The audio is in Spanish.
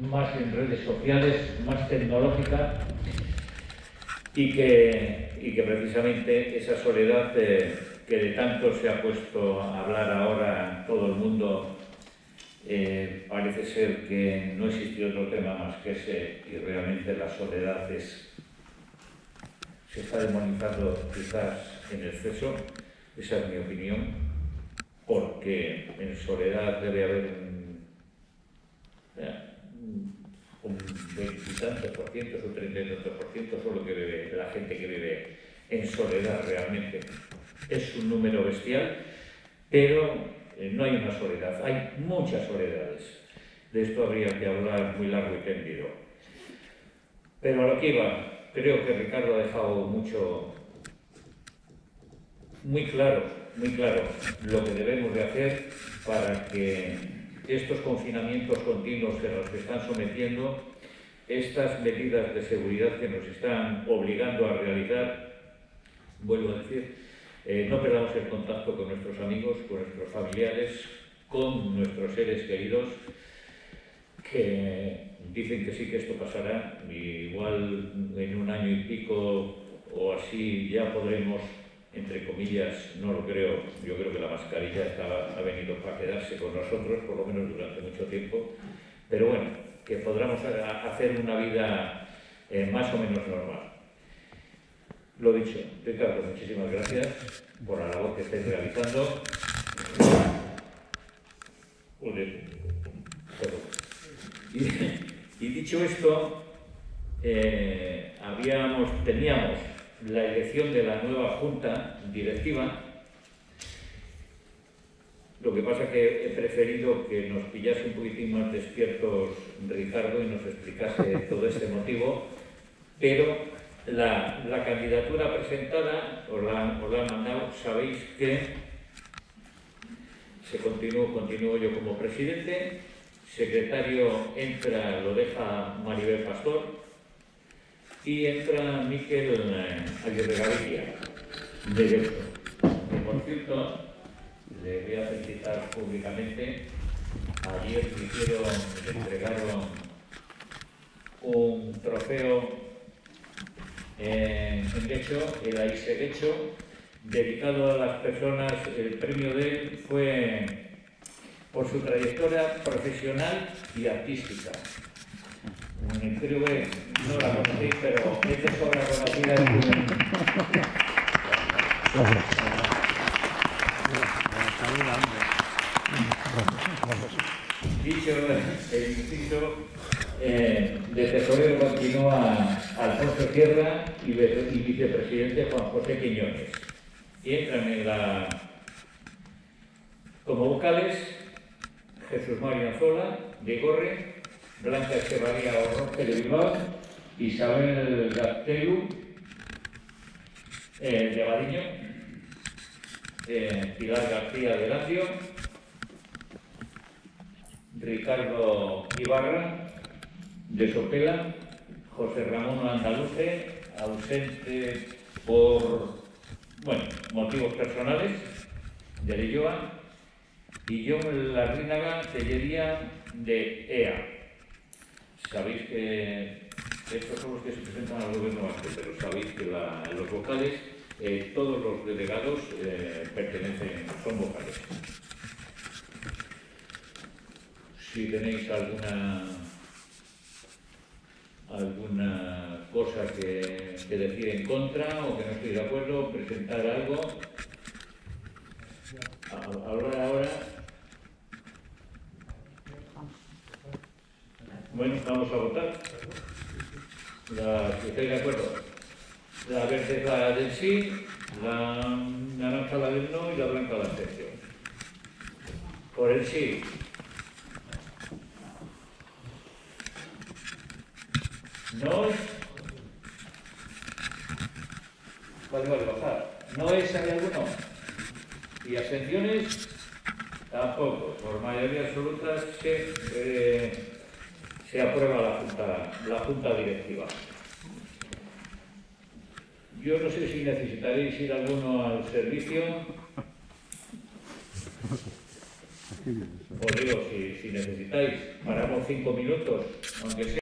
más en redes sociales, más tecnológica y que, y que precisamente esa soledad eh, que de tanto se ha puesto a hablar ahora todo el mundo, eh, parece ser que no existe otro tema más que ese y realmente la soledad es, se está demonizando quizás en exceso, esa es mi opinión, porque en soledad debe haber un, un veintitantos por ciento o treinta y tantos por ciento solo que vive, la gente que vive en soledad realmente. Es un número bestial, pero eh, no hay una soledad, hay muchas soledades. De esto habría que hablar muy largo y tendido. Pero a lo que iba, creo que Ricardo ha dejado mucho, muy claro, muy claro lo que debemos de hacer para que estos confinamientos continuos que nos están sometiendo, estas medidas de seguridad que nos están obligando a realizar, vuelvo a decir, eh, no perdamos el contacto con nuestros amigos, con nuestros familiares, con nuestros seres queridos, que dicen que sí que esto pasará, igual en un año y pico o así ya podremos entre comillas, no lo creo, yo creo que la mascarilla ha venido para quedarse con nosotros, por lo menos durante mucho tiempo, pero bueno, que podamos hacer una vida eh, más o menos normal. Lo dicho, Ricardo, muchísimas gracias por la labor que estáis realizando. Y, dicho esto, eh, teníamos la elección de la nueva junta directiva. Lo que pasa es que he preferido que nos pillase un poquitín más despiertos Ricardo y nos explicase todo este motivo, pero la, candidatura presentada, os la, os la han mandado, sabéis que se continúo, continúo yo como presidente, secretario entra, lo deja Maribel Pastor, y entra Miquel eh, Aguirre Gaviria, de por cierto, le voy a felicitar públicamente. Ayer hicieron, le entregaron un trofeo en, en el hecho dedicado a las personas, el premio de él fue por su trayectoria profesional y artística. Creo que no la conocéis, pero es de sobra conocida en El inciso, eh, de tesorero continúa Alfonso Sierra y, vicepresidente Juan José Quiñones. Y entran en la, como vocales Jesús María Zola, de Gorre, Blanca Echevarría Orroque de Bilbao, Isabel Gastelu eh, de Badiño, eh, Pilar García de Lacio, Ricardo Ibarra de Sopela, José Ramón Andaluce, ausente por bueno, motivos personales, de Lilloa, y John Larrínaga Tellería de EA. Sabéis que estos son los que se presentan al gobierno vasco, pero sabéis que los vocales, eh, todos los delegados eh, pertenecen, son vocales. Si tenéis alguna alguna cosa que, decir en contra o que no estoy de acuerdo, presentar algo. Ahora, ahora Bueno, vamos a votar. La, si estáis de acuerdo. La verde la del sí, la naranja la del no y la blanca la abstención. Por el sí. No. Vale, vale, bajar. ¿No es hay alguno? ¿Y abstenciones? Tampoco. Por mayoría absoluta que. Eh, se aprueba la junta, la junta directiva. Yo no sé si necesitaréis ir alguno al servicio. Os digo, si necesitáis, paramos cinco minutos, aunque sea.